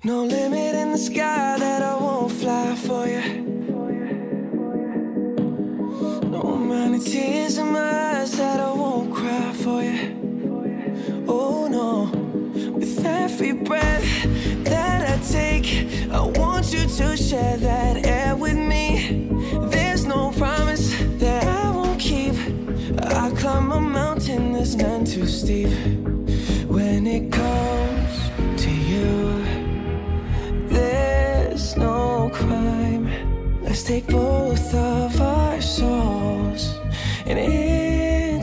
No limit in the sky that I won't fly for you. No amount of tears in my eyes that I won't cry for you. Oh no, with every breath that I take, I want you to share that air with me. There's no promise that I won't keep. I climb a mountain that's none too steep. Take both of our souls and intertwine.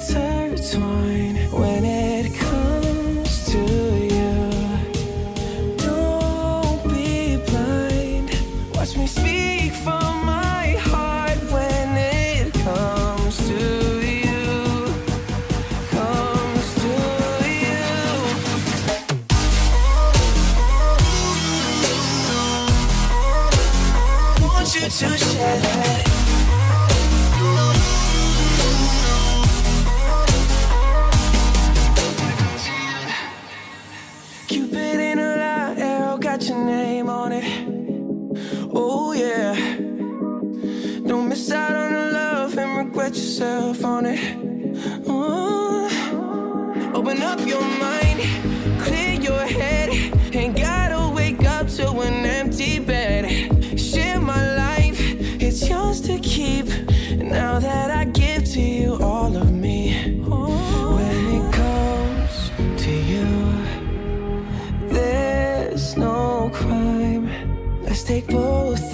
You to share. Cupid in a lie, arrow got your name on it. Oh yeah. Don't miss out on the love and regret yourself on it. Oh. Open up your there's no crime. Let's take both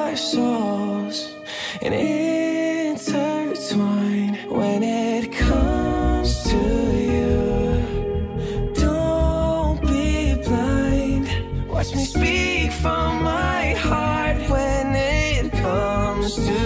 our souls and intertwine when it comes to you. Don't be blind. Watch me speak from my heart when it comes to you.